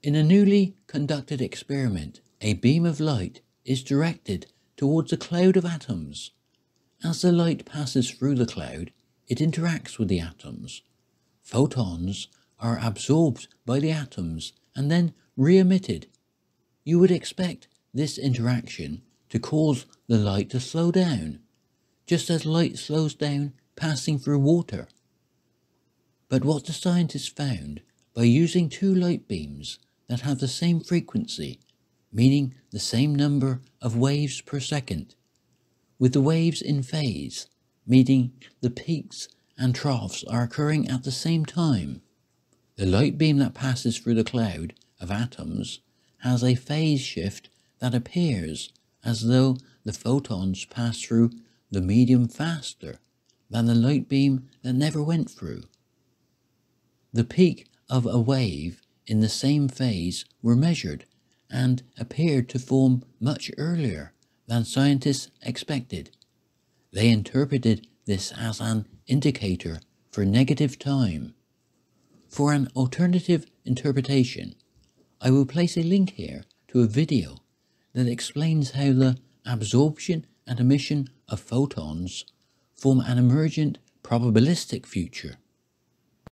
In a newly conducted experiment, a beam of light is directed towards a cloud of atoms. As the light passes through the cloud, it interacts with the atoms. Photons are absorbed by the atoms and then re-emitted. You would expect this interaction to cause the light to slow down, just as light slows down passing through water. But what the scientists found by using two light beams that have the same frequency, meaning the same number of waves per second, with the waves in phase, meaning the peaks and troughs are occurring at the same time. The light beam that passes through the cloud of atoms has a phase shift that appears as though the photons pass through the medium faster than the light beam that never went through. The peak of a wave in the same phase were measured and appeared to form much earlier than scientists expected. They interpreted this as an indicator for negative time. For an alternative interpretation, I will place a link here to a video that explains how the absorption and emission of photons form an emergent probabilistic future.